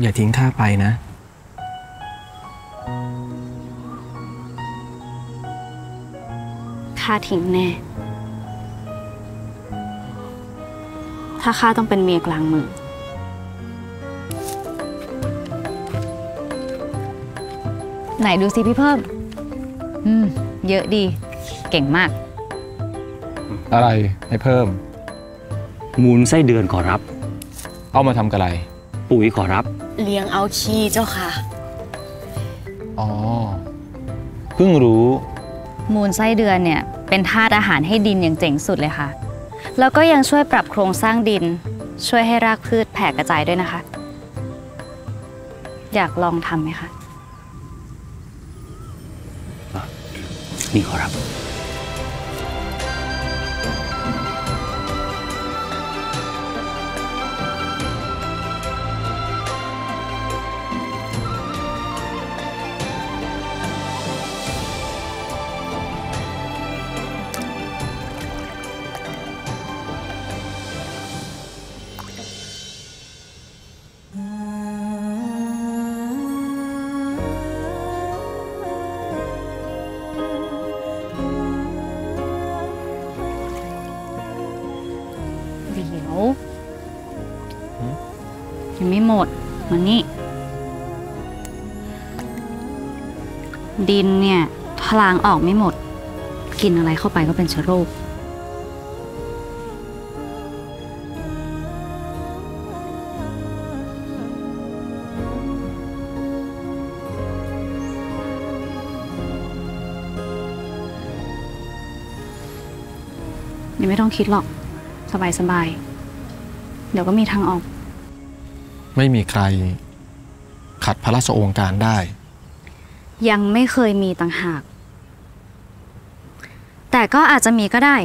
อย่าทิ้งข้าไปนะ ข้าทิ้งแน่ ถ้าข้าต้องเป็นเมียกลางเมืองไหนดูสิพี่เพิ่ม อืม เยอะดี เก่งมาก อะไรให้เพิ่ม มูลไส้เดือนขอรับ เอามาทำกะไร ปุ๋ยขอรับ เลี้ยงเอาขี้เจ้าค่ะ อ๋อ เพิ่งรู้ มูลไส้เดือนเนี่ย เป็นธาตุอาหารให้ดินอย่างเจ๋งสุดเลยค่ะ แล้วก็ยังช่วยปรับโครงสร้างดิน ช่วยให้รากพืชแผ่กระจายด้วยนะคะ อยากลองทำไหมคะ นี่ขอรับ เดี๋ยวยังไม่หมดมานี่ดินเนี่ยถ้าล้างออกไม่หมด กินอะไรเข้าไปก็เป็นเชื้อโรคยังไม่ต้องคิดหรอก สบายสบายๆ เดี๋ยวก็มีทางออก ไม่มีใคร ขัดพระราชโองการได้ ยังไม่เคยมีต่างหาก แต่ก็อาจจะมีก็ได้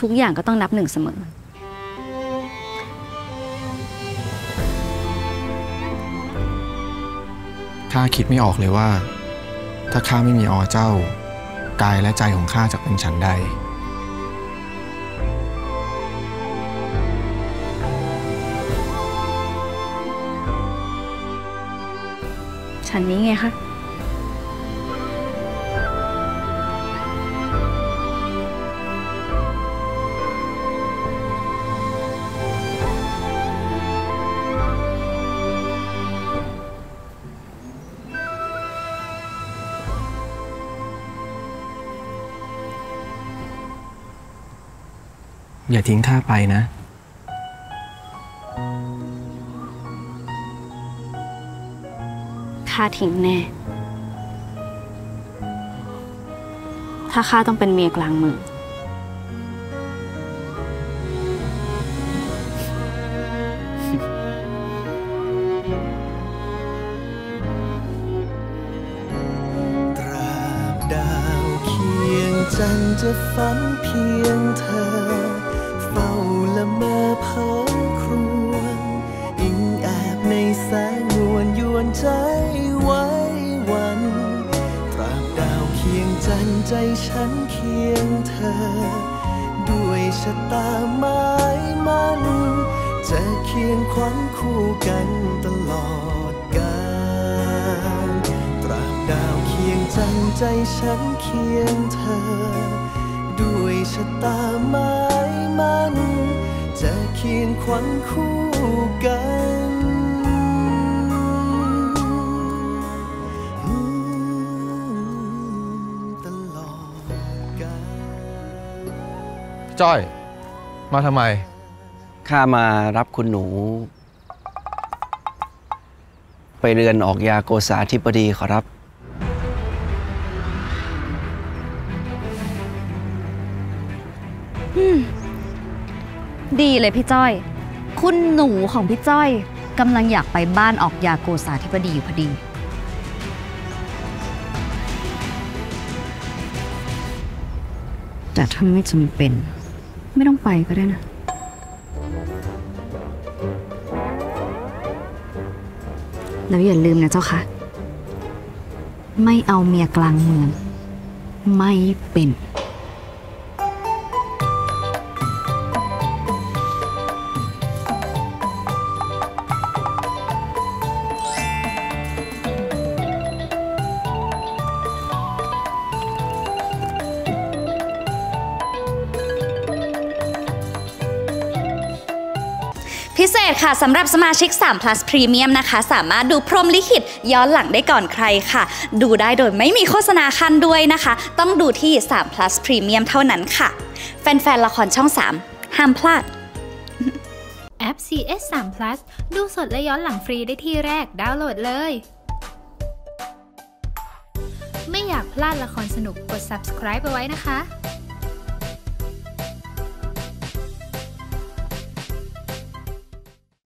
ทุกอย่างก็ต้องนับหนึ่งเสมอ ข้าคิดไม่ออกเลยว่า ถ้าข้าไม่มีอเจ้ากายและใจของข้าจะเป็นฉันใด ฉันนี้ไงคะอย่าทิ้งข้าไปนะ ข้าทิ้งแน่ ถ้าข้าต้องเป็นเมียกลางเมืองตราบดาวเคียงจันจะฝันเพียง จันทร์ใจฉันเคียงเธอ ด้วยชะตาไม้มัน จะเคียงขวัญคู่กันตลอดกาลตราบดาวเคียงจันทร์ใจฉันเคียงเธอ ด้วยชะตาไม้มัน จะเคียงขวัญคู่กัน จ้อย มาทำไม ข้ามารับคุณหนู ไปเรือนออกยาโกษาธิบดีขอรับ ดีเลยพี่จ้อย คุณหนูของพี่จ้อยกำลังอยากไปบ้านออกยาโกษาธิบดีอยู่พอดี แต่ถ้าไม่จำเป็น ไม่ต้องไปก็ได้นะ แล้วอย่าลืมนะเจ้าค่ะ ไม่เอาเมียกลางเมือง ไม่เป็น พิเศษค่ะสำหรับสมาชิก 3 plus premium นะคะ สามารถดูพรมลิขิตย้อนหลังได้ก่อนใครค่ะ ดูได้โดยไม่มีโฆษณาคันด้วยนะคะ ต้องดูที่ 3 plus premium เท่านั้นค่ะ แฟนๆ ละครช่อง 3 ห้ามพลาด แอป CS 3 Plus ดูสดและย้อนหลังฟรีได้ที่แรกดาวน์โหลดเลย ไม่อยากพลาดละครสนุกกด subscribe เอาไว้นะคะ